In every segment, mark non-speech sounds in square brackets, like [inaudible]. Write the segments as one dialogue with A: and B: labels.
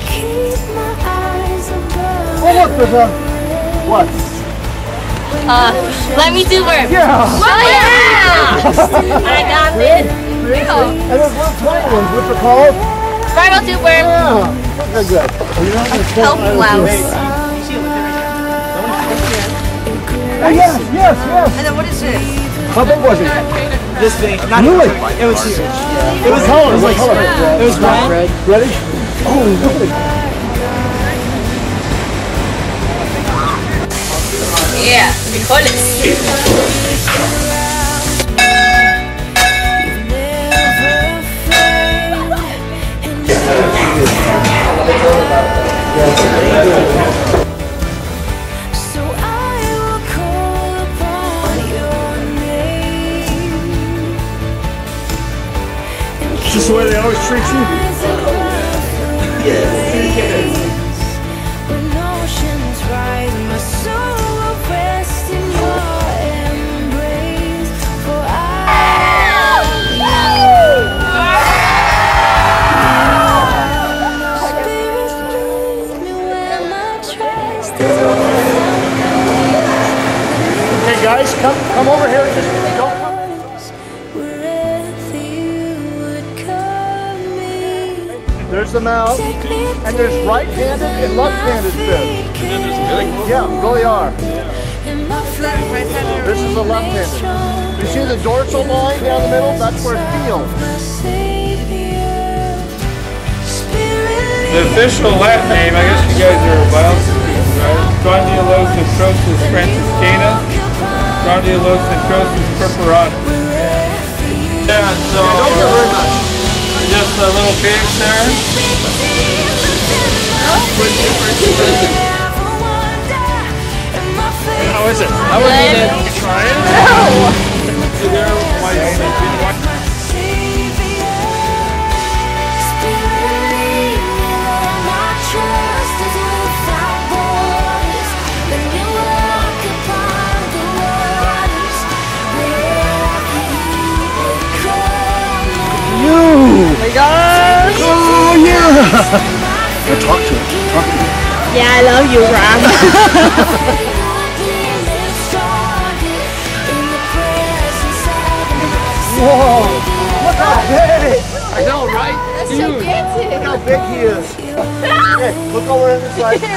A: keep my eyes above.
B: Oh, look, there's a, what?
C: Uh, let me do work.
B: Yeah.
C: Oh yeah! [laughs] I got this.
B: And there's little tiny ones, which are called?
C: Spiral tube worm.
B: Yeah. They're good. You're not gonna
C: Help blouse.
B: Oh, yes, yes, yes.
D: And then what is this?
B: How big was it?
D: This big. Not
B: Really?
D: It was huge.
B: It was color. It was color.
D: It was red.
B: Reddish? Oh, really?
C: Yeah, frijoles.
A: Never
B: Is this the way they always treat you?
A: eyes
B: There's the mouth, and there's right-handed and left-handed fish. Yeah, really are. This is the left-handed. You see the dorsal line down the middle? That's where it feels.
E: The official Latin name, I guess you guys are well, right? Strondylosis franciscana, Strondylosis purpurata. Yeah, so
B: Don't get very much.
E: Just a little fish there.
A: How
B: is it?
E: I was in it. Try it. There,
C: I love you, Ram. [laughs]
B: Whoa! Look how big!
E: I know, right?
A: That's gigantic.
B: Look how big he is. [laughs] Hey, look over on this side. [laughs]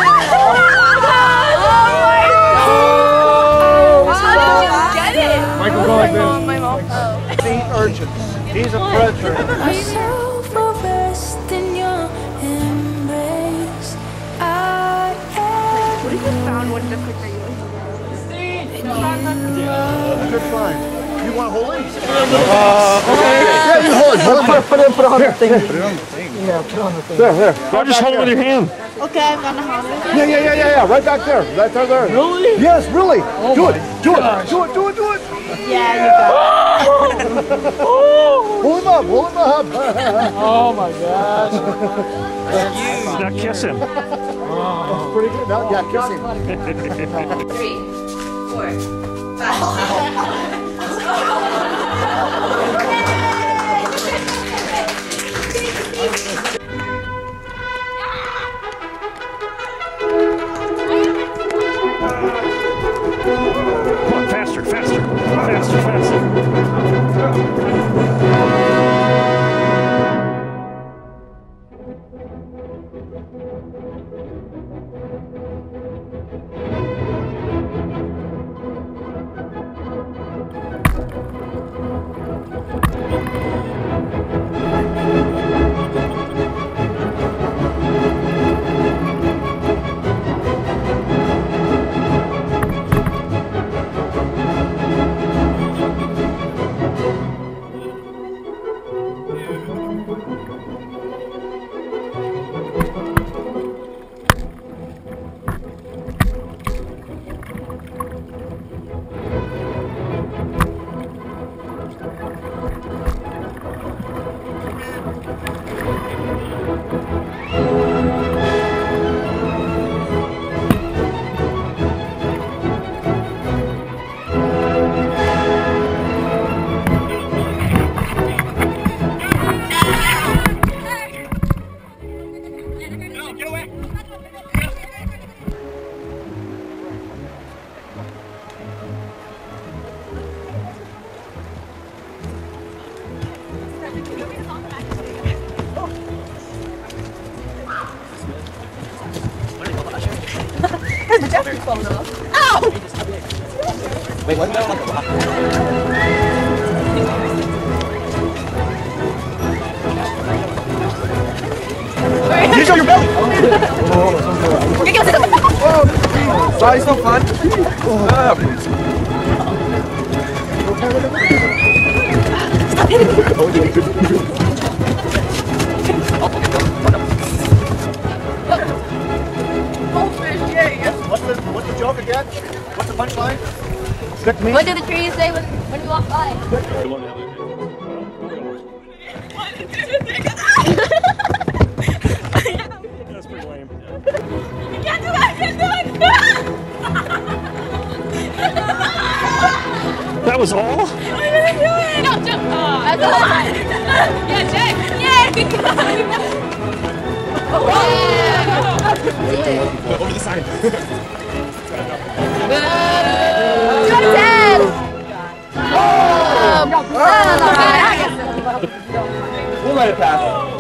B: Oh, oh.
A: Get it?
B: Michael, go like this.
A: My mom. Oh.
B: Sea urchins. He's a predator. Good find. You want to hold it? Uh, okay. Yeah, you hold it. Hold it. Put it, put it on the thing. Put it on the thing. Yeah, put it on the thing. There, there. Go just hold it with your hand.
C: Okay, I'm gonna hold it.
B: Yeah, yeah, yeah, yeah, yeah. Right back there. Right there, there. Really? Yes, really. do it. Do it. Do it. Do it. Do it.
C: Yeah, you got it. [laughs]
B: Pull him up. Pull him up. [laughs]
E: Oh my gosh.
B: now kiss him. That's pretty good. Now, yeah, kiss him. [laughs]
C: Three, four,
B: 在哈哈哈 Wait, what? You show your belly! oh, it's not fun. Stop hitting me! Me.
F: What do the trees say when, when we walk by?
B: That's pretty lame. You can't do that! You can't do it! that
C: was all? I didn't do it! No, jump!
G: Oh, that's yeah, check! Yay!
F: oh, yeah.
B: Over
D: the side!
F: We'll
D: let it pass.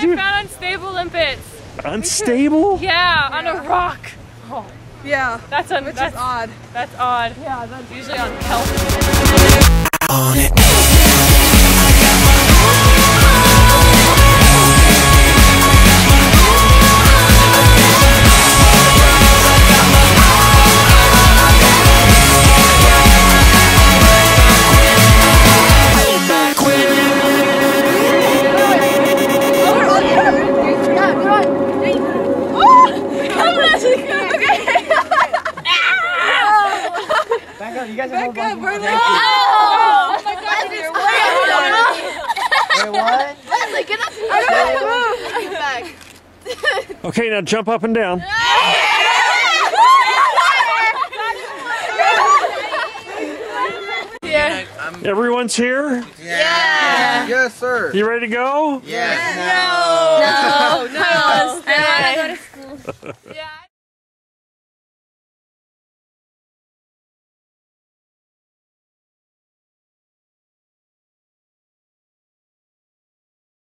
B: Did
G: I
B: you?
G: found unstable limpets.
B: Unstable?
G: Yeah, [laughs] yeah, on a rock. Oh.
C: Yeah.
G: That's un-
C: which
G: that's,
C: is odd.
G: That's odd. Yeah, that's usually on kelp.
C: Oh,
F: oh my god,
D: Wait, what?
F: Leslie, get up. I don't to move.
B: Okay, now jump up and down. Everyone's here? Yeah. yeah.
D: Yes, sir.
B: You ready to go?
D: Yes.
F: No. No. No. no. no.
G: Yeah. [laughs] [laughs]